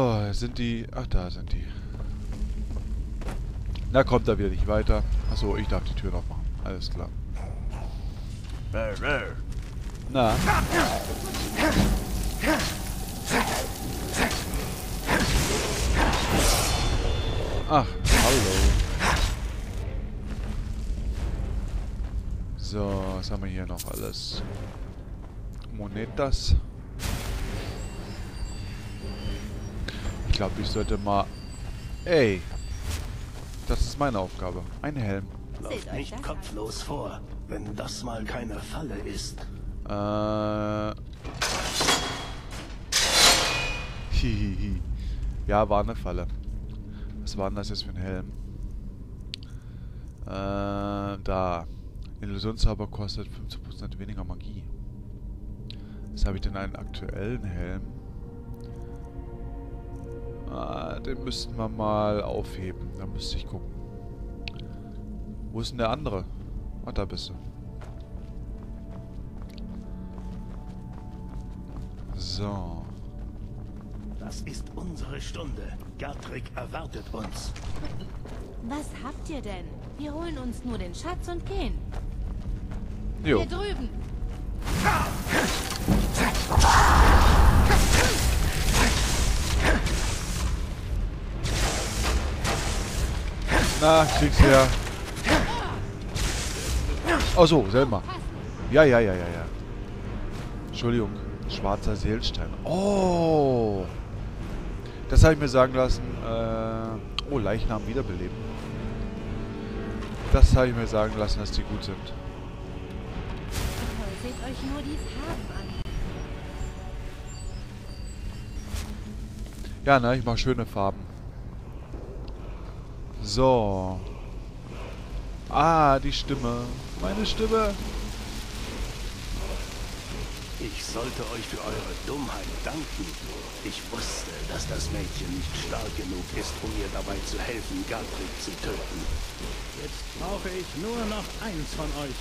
Oh, sind die... Ach, da sind die. Na, kommt da wieder nicht weiter. Achso, ich darf die Tür noch machen. Alles klar. Na? Ach, hallo. So, was haben wir hier noch alles? Monetas. Ich glaube, ich sollte mal... Ey! Das ist meine Aufgabe. Ein Helm. Lauf nicht kopflos vor, wenn das mal keine Falle ist. Äh... Hihihi. Ja, war eine Falle. Was war denn das jetzt für ein Helm? Äh, da. Illusionszauber kostet 15% weniger Magie. Was habe ich denn einen aktuellen Helm? Ah, den müssten wir mal aufheben. Da müsste ich gucken. Wo ist denn der andere? Ah, da bist du. So. Das ist unsere Stunde. Gertrig erwartet uns. Was habt ihr denn? Wir holen uns nur den Schatz und gehen. Jo. Hier drüben. Na, krieg's her. Oh so, Selma. Ja, ja, ja, ja, ja. Entschuldigung. Schwarzer Seelstein. Oh. Das habe ich mir sagen lassen. Äh, oh, Leichnam wiederbeleben. Das habe ich mir sagen lassen, dass die gut sind. Toll, seht euch nur die Farben an. Ja, ne, ich mache schöne Farben. So. Ah, die Stimme. Meine Stimme. Ich sollte euch für eure Dummheit danken. Ich wusste, dass das Mädchen nicht stark genug ist, um mir dabei zu helfen, Gertrig zu töten. Jetzt brauche ich nur noch eins von euch.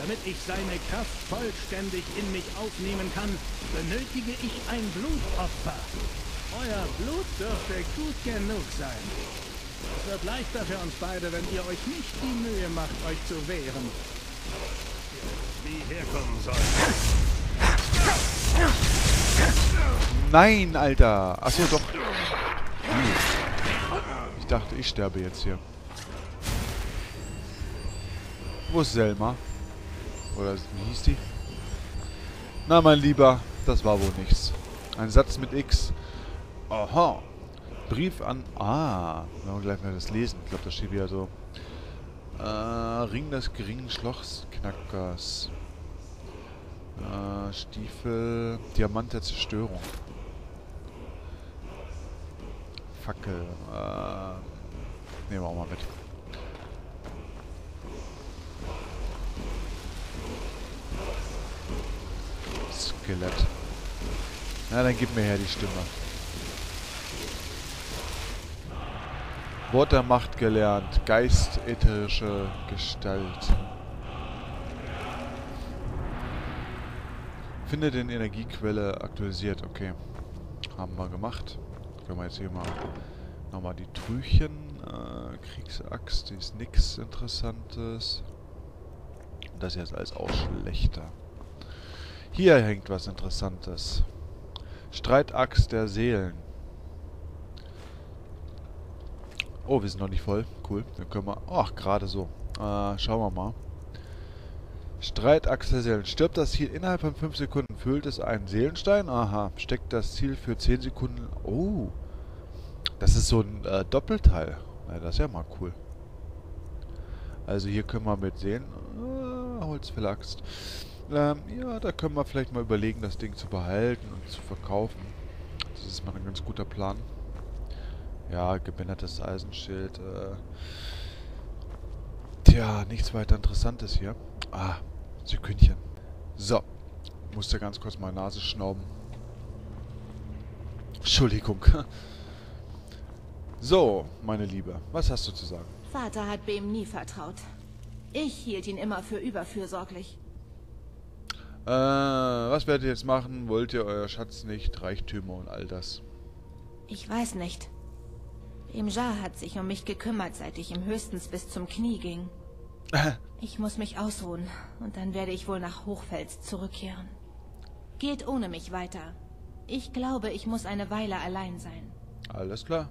Damit ich seine Kraft vollständig in mich aufnehmen kann, benötige ich ein Blutopfer. Euer Blut dürfte gut genug sein. Es wird leichter für uns beide, wenn ihr euch nicht die Mühe macht, euch zu wehren. Wie herkommen soll. Nein, Alter. Achso, doch. Ich dachte, ich sterbe jetzt hier. Wo ist Selma? Oder wie hieß die? Na, mein Lieber, das war wohl nichts. Ein Satz mit X. Aha. Brief an... Ah, wir wollen gleich mal das lesen. Ich glaube, da steht wieder so... Äh, Ring des geringen Schlochsknackers. Äh, Stiefel... Diamant der Zerstörung. Fackel. Äh, nehmen wir auch mal mit. Skelett. Na, dann gib mir her die Stimme. Wort der Macht gelernt. Geist, ätherische Gestalt. Finde den Energiequelle aktualisiert. Okay. Haben wir gemacht. Können wir jetzt hier mal nochmal die Trüchen. Äh, Kriegsaxt, die ist nichts Interessantes. Das hier ist alles auch schlechter. Hier hängt was Interessantes. Streitaxt der Seelen. Oh, wir sind noch nicht voll. Cool. Dann können wir... Ach, gerade so. Äh, schauen wir mal. Streitaxt der Seelen. Stirbt das Ziel innerhalb von 5 Sekunden, füllt es einen Seelenstein? Aha. Steckt das Ziel für 10 Sekunden... Oh. Das ist so ein äh, Doppelteil. Ja, das ist ja mal cool. Also hier können wir mit sehen... Äh, Holzfällaxt. Ähm, ja, da können wir vielleicht mal überlegen, das Ding zu behalten und zu verkaufen. Das ist mal ein ganz guter Plan. Ja, gebändertes Eisenschild. Äh. Tja, nichts weiter Interessantes hier. Ah, Sekündchen. So. Musste ganz kurz meine Nase schnauben. Entschuldigung. So, meine Liebe, was hast du zu sagen? Vater hat Bem nie vertraut. Ich hielt ihn immer für überfürsorglich. Äh, was werdet ihr jetzt machen? Wollt ihr euer Schatz nicht? Reichtümer und all das. Ich weiß nicht. Imjar hat sich um mich gekümmert, seit ich ihm höchstens bis zum Knie ging. Ich muss mich ausruhen und dann werde ich wohl nach Hochfels zurückkehren. Geht ohne mich weiter. Ich glaube, ich muss eine Weile allein sein. Alles klar.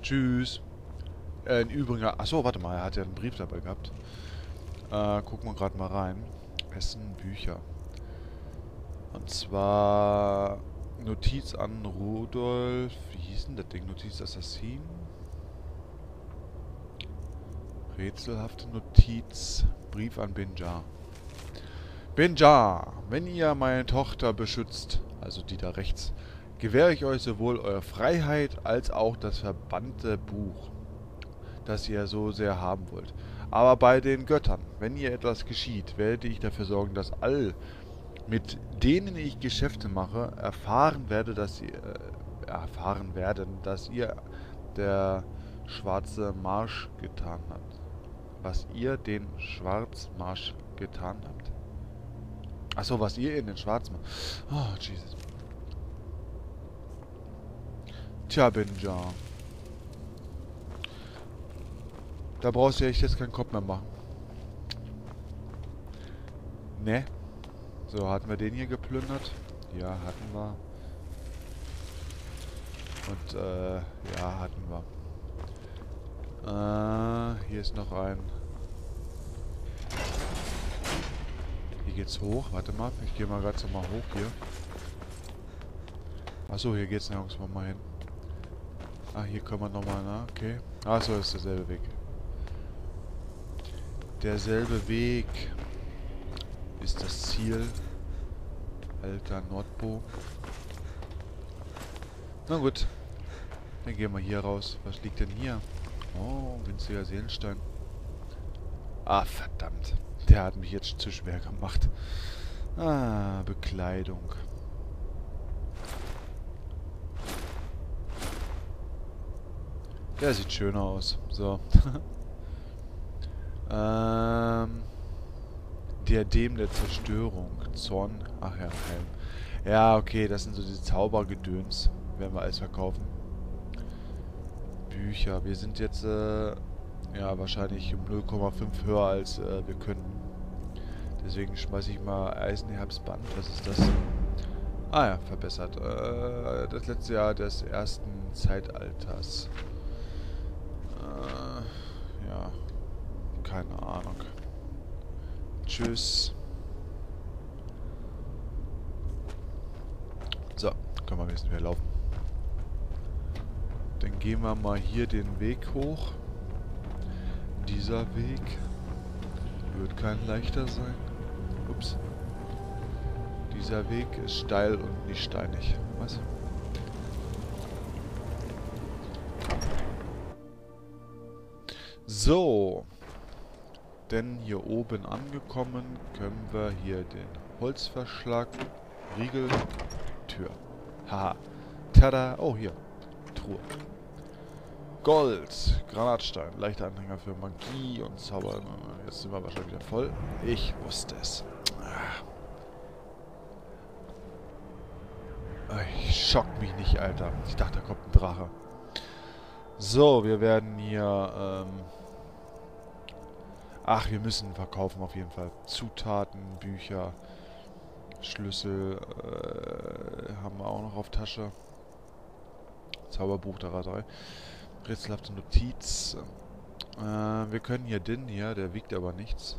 Tschüss. Äh, in Übrigen, achso, warte mal, er hat ja einen Brief dabei gehabt. Äh, gucken wir gerade mal rein. Essen, Bücher. Und zwar Notiz an Rudolf. Wie hieß denn das Ding? Notiz Assassin? Rätselhafte Notiz. Brief an Benjar. Benjar, wenn ihr meine Tochter beschützt, also die da rechts, gewähre ich euch sowohl eure Freiheit als auch das verbannte Buch, das ihr so sehr haben wollt. Aber bei den Göttern, wenn ihr etwas geschieht, werde ich dafür sorgen, dass all, mit denen ich Geschäfte mache, erfahren werde, dass sie äh, erfahren werden, dass ihr der schwarze Marsch getan habt. Was ihr den Schwarzmarsch getan habt. Achso, was ihr in den Schwarzmarsch... Oh, Jesus. Tja, Benja. Da brauchst du echt jetzt keinen Kopf mehr machen. Ne? So, hatten wir den hier geplündert? Ja, hatten wir. Und, äh, ja, hatten wir. Äh, hier ist noch ein... Hier geht's hoch. Warte mal, ich gehe mal gerade so mal hoch hier. Achso, hier geht's nirgends mal hin. Ah, hier können wir nochmal, na, okay. Achso, ist derselbe Weg derselbe Weg ist das Ziel. Alter Nordbo. Na gut. Dann gehen wir hier raus. Was liegt denn hier? Oh, winziger Seelenstein. Ah, verdammt. Der hat mich jetzt zu schwer gemacht. Ah, Bekleidung. Der sieht schöner aus. So. Ähm, Diadem der Zerstörung. Zorn. Ach ja, Helm. Ja, okay, das sind so die Zaubergedöns. Werden wir alles verkaufen. Bücher. Wir sind jetzt, äh, ja, wahrscheinlich um 0,5 höher als äh, wir können. Deswegen schmeiße ich mal Eisenherbstband. Was ist das? Ah ja, verbessert. Äh, das letzte Jahr des ersten Zeitalters. Äh, ja, keine Ahnung. Tschüss. So, können wir wenigstens wieder laufen. Dann gehen wir mal hier den Weg hoch. Dieser Weg wird kein leichter sein. Ups. Dieser Weg ist steil und nicht steinig. Was? So. Denn hier oben angekommen können wir hier den Holzverschlag, Riegel, Tür. Haha. Tada. Oh, hier. Truhe. Gold, Granatstein, leichter Anhänger für Magie und Zauber. Jetzt sind wir wahrscheinlich wieder voll. Ich wusste es. Ah. Ich schock mich nicht, Alter. Ich dachte, da kommt ein Drache. So, wir werden hier ähm, Ach, wir müssen verkaufen auf jeden Fall. Zutaten, Bücher, Schlüssel äh, haben wir auch noch auf Tasche. Zauberbuch der Ratei. Rätselhafte Notiz. Äh, wir können hier den hier, der wiegt aber nichts.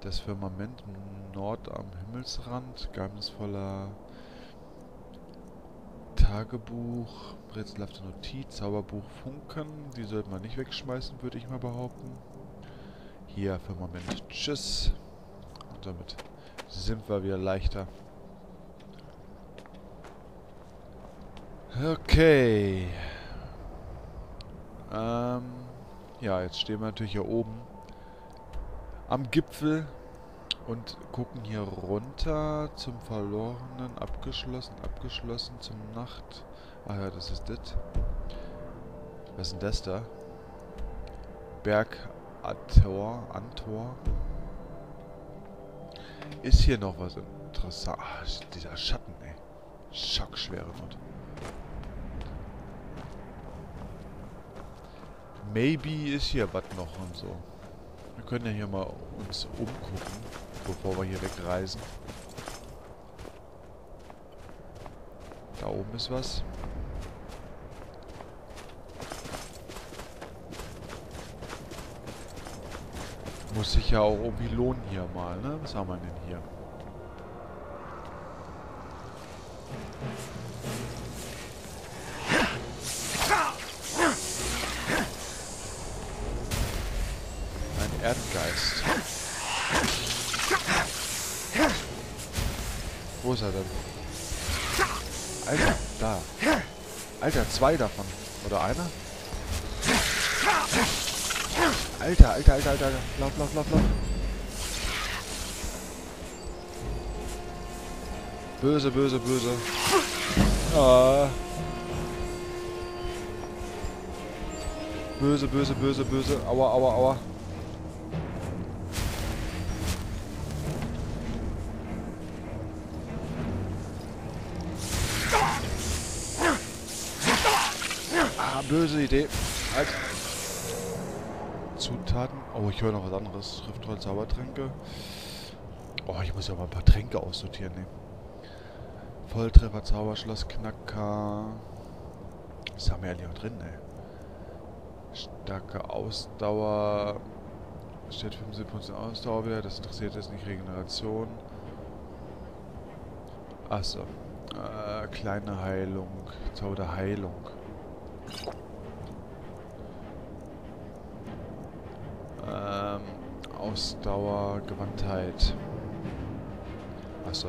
Das Firmament Nord am Himmelsrand. Geheimnisvoller Tagebuch. Rätselhafte Notiz. Zauberbuch Funken. Die sollten wir nicht wegschmeißen, würde ich mal behaupten. Hier für einen Moment. Tschüss. Und damit sind wir wieder leichter. Okay. Ähm, ja, jetzt stehen wir natürlich hier oben am Gipfel und gucken hier runter zum Verlorenen. Abgeschlossen, abgeschlossen zum Nacht. Ah ja, das ist das. Was ist denn das da? Berg Ator, Antor. Ist hier noch was interessant? Ach, dieser Schatten, ey. Schockschwere Not. Maybe ist hier was noch und so. Wir können ja hier mal uns umgucken, bevor wir hier wegreisen. Da oben ist was. Muss sich ja auch irgendwie lohnen hier mal, ne? Was haben wir denn hier? Zwei davon. Oder einer? Alter, alter, alter, alter. Lauf, lauf, lauf, lauf. Böse, böse, böse. Ah. Böse, böse, böse, böse. Aua, aua, aua. Böse Idee. Halt. Zutaten. Oh, ich höre noch was anderes. Schriftroll, Zaubertränke. Oh, ich muss ja mal ein paar Tränke aussortieren nehmen. Volltreffer, Zauberschloss, Knacker. Was haben wir ja drin, ey? Starke Ausdauer. Steht 75% Ausdauer wieder. Das interessiert jetzt nicht. Regeneration. Achso. Äh, kleine Heilung. Zauber Heilung. Ähm, Ausdauer, Gewandtheit. Achso.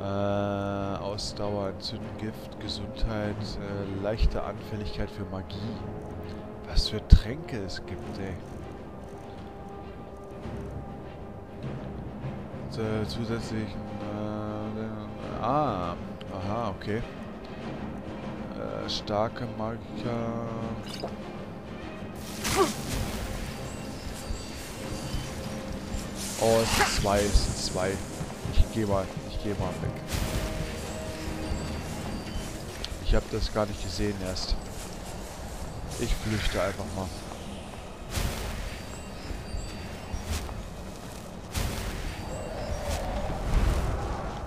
Äh, Ausdauer, Entzünden, Gift, Gesundheit, äh, leichte Anfälligkeit für Magie. Was für Tränke es gibt, ey. Äh, zusätzlichen, äh, ah, aha, okay. Äh, starke Magier. Oh, es sind zwei, es sind zwei. Ich gehe mal, ich gehe mal weg. Ich habe das gar nicht gesehen erst. Ich flüchte einfach mal.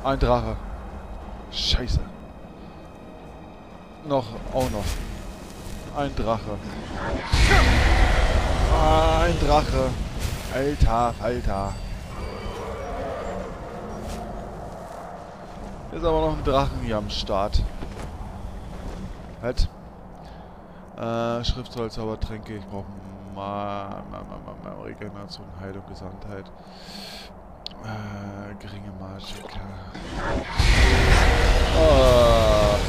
Ein Drache. Scheiße. Noch, auch noch. Ein Drache. Ah, ein Drache. Alter, Alter. Ist aber noch ein Drachen hier am Start. Halt. Äh, Schriftzoll, Zaubertränke. Ich brauche mal, mal, mal, mal, Regeneration, Heilung, Gesandtheit. Äh, geringe Magik. Oh.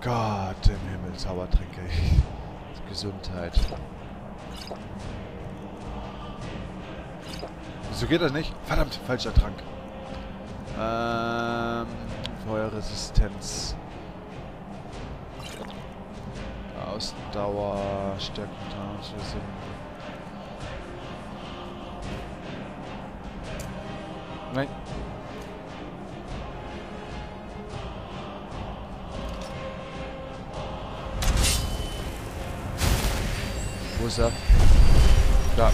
Gott im Himmel, Zaubertränke. Gesundheit. Wieso geht das nicht? Verdammt, falscher Trank. Ähm, Feuerresistenz. Ausdauer, Stärke, Tarnschlüssel. Nein. Ist er? Da.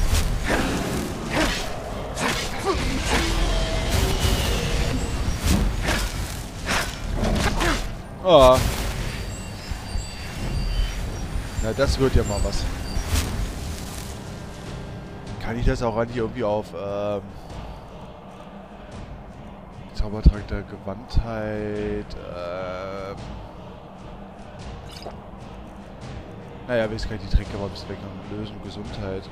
Oh. Na, das wird ja mal was. Kann ich das auch eigentlich irgendwie auf ähm, Zaubertrank der Gewandtheit ähm, Naja, wir ich die Tränke mal ein bisschen lösen. Gesundheit.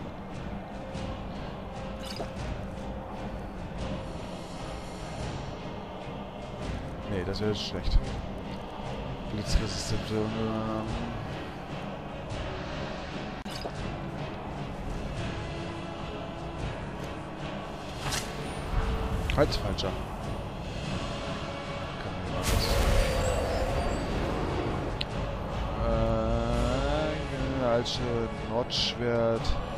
Nee, das wäre schlecht. Blitzresistent. Ähm Peitsche, Nordschwert.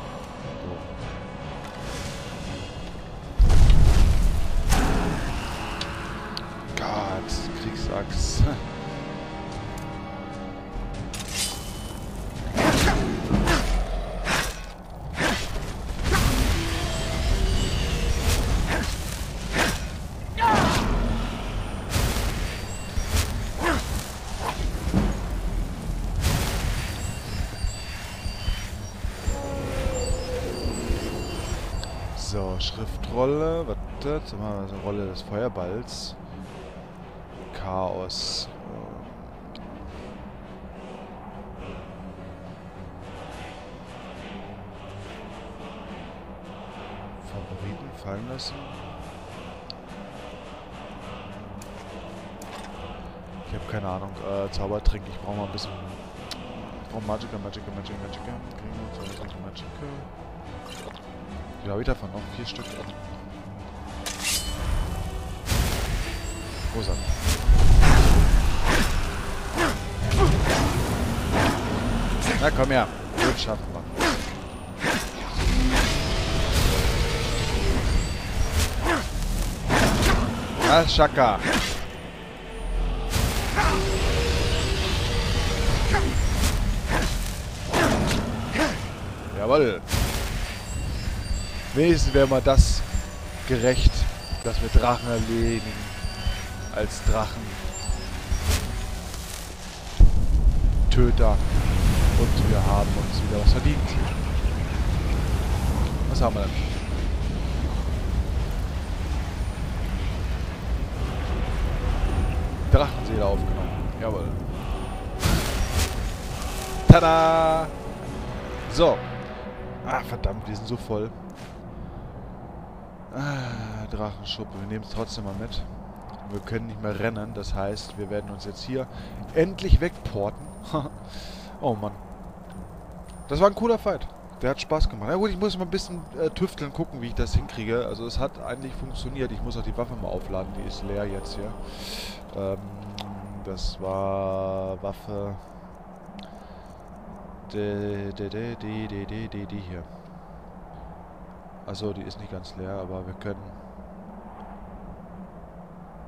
So, Schriftrolle. Was ist das? Mal eine Rolle des Feuerballs. Chaos. Favoriten fallen lassen. Ich habe keine Ahnung. Äh, Zaubertrink. Ich brauche mal ein bisschen. Ich brauche Magica, Magica, Magica, Magica. Kriegen wir Zaubertrink, Magica. Habe ich davon noch? Vier Stück. Rosa. Na komm her. Gut schaffen wir. Na, Shaka. Jawoll. Wenigstens wäre mal das gerecht, dass wir Drachen erledigen. Als Drachen. Töter. Und wir haben uns wieder was verdient. Was haben wir denn? Drachenseele aufgenommen. Jawohl. Tada! So. Ah, verdammt, wir sind so voll. Ah, Drachenschuppe. Wir nehmen es trotzdem mal mit. Wir können nicht mehr rennen. Das heißt, wir werden uns jetzt hier endlich wegporten. oh Mann. Das war ein cooler Fight. Der hat Spaß gemacht. Na gut, ich muss mal ein bisschen äh, tüfteln, gucken, wie ich das hinkriege. Also es hat eigentlich funktioniert. Ich muss auch die Waffe mal aufladen. Die ist leer jetzt hier. Ähm, das war Waffe... Die, die, die, die, die, die, die, hier. Also die ist nicht ganz leer, aber wir können...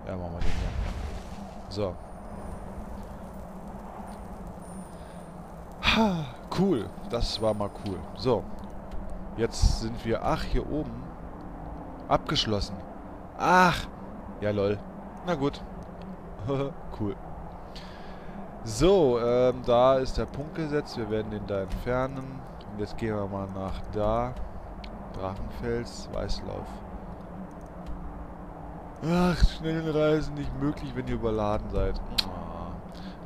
Ja, machen wir den hier. So. Ha, cool. Das war mal cool. So. Jetzt sind wir... Ach, hier oben. Abgeschlossen. Ach. Ja, lol. Na gut. cool. So, ähm, da ist der Punkt gesetzt. Wir werden den da entfernen. Und jetzt gehen wir mal nach da. Drachenfels, Weißlauf. Ach, schnellen Reisen nicht möglich, wenn ihr überladen seid. Oh,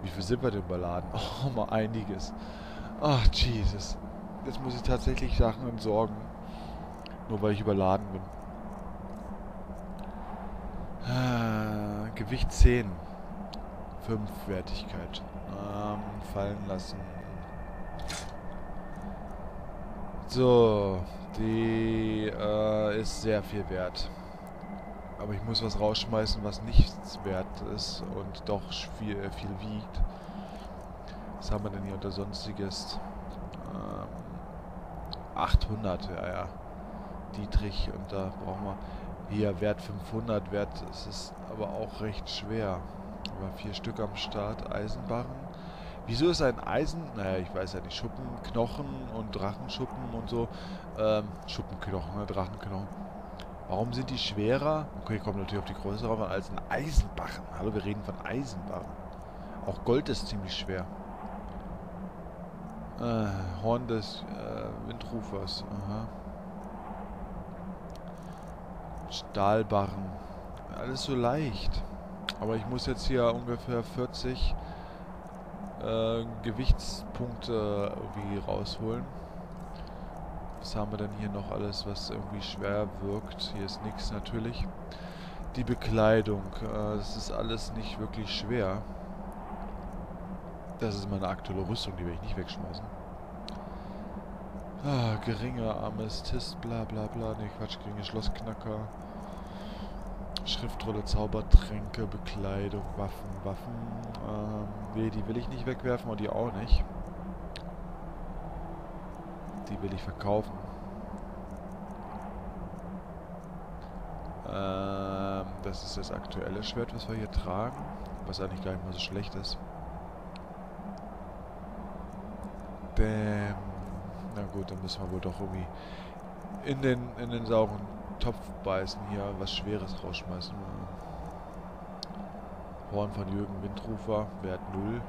wie viel sind wir denn überladen? Oh, mal einiges. Ach, Jesus. Jetzt muss ich tatsächlich Sachen entsorgen. Nur weil ich überladen bin. Ah, Gewicht 10. 5 Wertigkeit. Ähm, fallen lassen. So, die äh, ist sehr viel wert. Aber ich muss was rausschmeißen, was nichts wert ist und doch viel, äh, viel wiegt. Was haben wir denn hier unter Sonstiges? Ähm, 800, ja, ja. Dietrich und da brauchen wir hier Wert 500, Wert, es ist aber auch recht schwer. Aber vier Stück am Start, Eisenbarren. Wieso ist ein Eisen, naja, ich weiß ja nicht, Schuppenknochen und Drachenschuppen und so, ähm, Schuppenknochen, ne, Drachenknochen. Warum sind die schwerer? Okay, kommt natürlich auf die Größe drauf als ein Eisenbarren. Hallo, wir reden von Eisenbarren. Auch Gold ist ziemlich schwer. Äh, Horn des äh, Windrufers. Aha. Stahlbarren. Alles so leicht. Aber ich muss jetzt hier ungefähr 40 äh, Gewichtspunkte irgendwie rausholen. Was haben wir denn hier noch alles, was irgendwie schwer wirkt? Hier ist nichts natürlich. Die Bekleidung, äh, das ist alles nicht wirklich schwer. Das ist meine aktuelle Rüstung, die werde ich nicht wegschmeißen. Ah, geringer Amestist, bla bla bla. Ne, Quatsch, geringe Schlossknacker. Schriftrolle, Zaubertränke, Bekleidung, Waffen, Waffen. Ähm, nee, die will ich nicht wegwerfen und die auch nicht. Die will ich verkaufen. Ähm, das ist das aktuelle Schwert, was wir hier tragen. Was eigentlich gar nicht mal so schlecht ist. Bäm. Na gut, dann müssen wir wohl doch irgendwie in den, in den sauren Topf beißen hier, was Schweres rausschmeißen. Horn von Jürgen Windrufer, Wert 0.